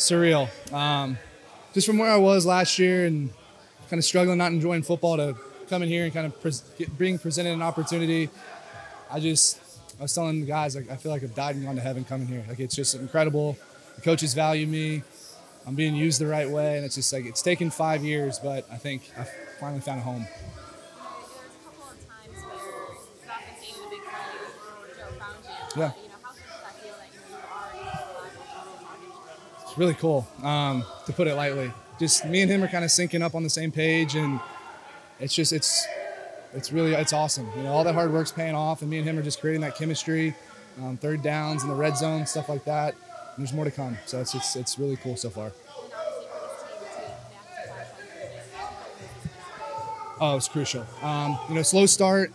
surreal. Um, just from where I was last year and kind of struggling, not enjoying football, to come in here and kind of pres- get, being presented an opportunity. I just, I was telling the guys, like, I feel like I've died and gone to heaven coming here. Like it's just incredible. The coaches value me. I'm being used the right way, and it's just like it's taken five years, but I think I finally found a home. There really cool, um, to put it lightly. Just me and him are kind of syncing up on the same page, and it's just it's it's really it's awesome. You know, all that hard work's paying off, and me and him are just creating that chemistry, um, third downs in the red zone, stuff like that. And there's more to come, so it's it's, it's really cool so far. And obviously for this team to take back to 500 Oh, it's crucial. Um, you know, slow start,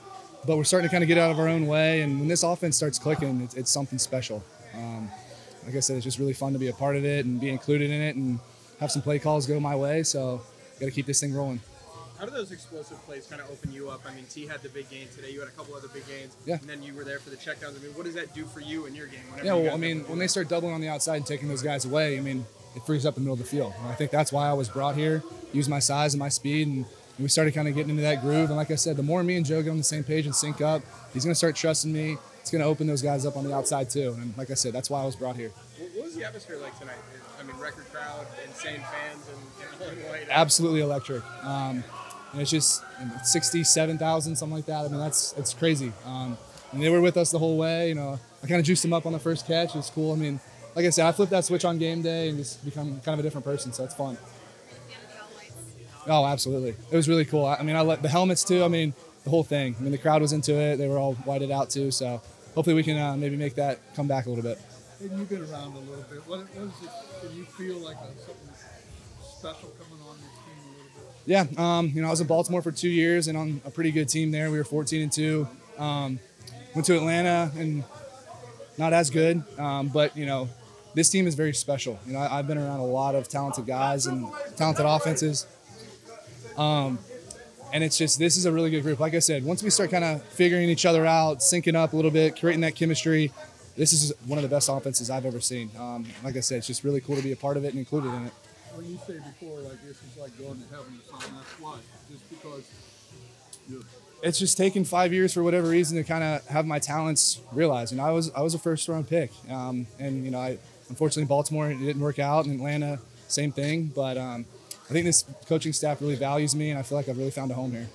but we're starting to kind of get out of our own way. And when this offense starts clicking, it's, it's something special. Um, like I said, it's just really fun to be a part of it and be included in it and have some play calls go my way. So, got to keep this thing rolling. How do those explosive plays kind of open you up? I mean, Tee had the big game today. You had a couple other big games. Yeah. And then you were there for the checkdowns. I mean, what does that do for you in your game? Yeah, well, I mean, when they start doubling on the outside and taking those guys away, I mean, it frees up the middle of the field. And I think that's why I was brought here, use my size and my speed, and we started kind of getting into that groove. And like I said, the more me and Joe get on the same page and sync up, he's going to start trusting me. It's going to open those guys up on the outside too. And like I said, that's why I was brought here. What, was the atmosphere like tonight? I mean, record crowd, insane fans, and, and Illinois. Absolutely electric. Um, and it's just 67,000, something like that. I mean, that's it's crazy. Um, and they were with us the whole way. You know, I kind of juiced them up on the first catch. It's cool. I mean, like I said, I flipped that switch on game day and just become kind of a different person. So it's fun. Oh, absolutely. It was really cool. I I mean, I let the helmets too. I mean, the whole thing. I mean, the crowd was into it. They were all whited out too. So hopefully we can uh, maybe make that come back a little bit. And you've been around a little bit. What, what is it? Do you feel like something special coming on this team a little bit? Yeah, um, you know, I was in Baltimore for two years and on a pretty good team there. We were 14 and two. Um, went to Atlanta and not as good, um, but you know, this team is very special. You know, I, I've been around a lot of talented guys and talented offenses. Um, and it's just this is a really good group. Like I said, once we start kind of figuring each other out, syncing up a little bit, creating that chemistry, this is one of the best offenses I've ever seen. Um, like I said, it's just really cool to be a part of it and included in it. When you say before, like this is like going to heaven or something, that's why. Just because it's just taken five years for whatever reason to kind of have my talents realized. You know, I was I was a first round pick, um, and you know, I unfortunately Baltimore it didn't work out, and Atlanta same thing. But um, I think this coaching staff really values me, and I feel like I've really found a home here.